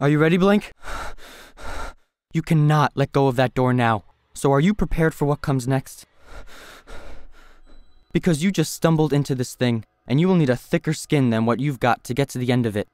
Are you ready, Blink? You cannot let go of that door now. So are you prepared for what comes next? Because you just stumbled into this thing, and you will need a thicker skin than what you've got to get to the end of it.